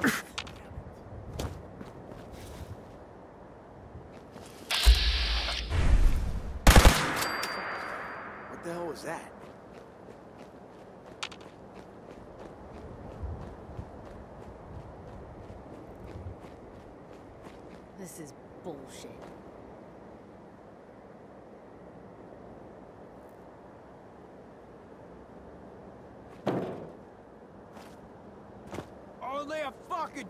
What the hell was that? This is bullshit. Only a fucking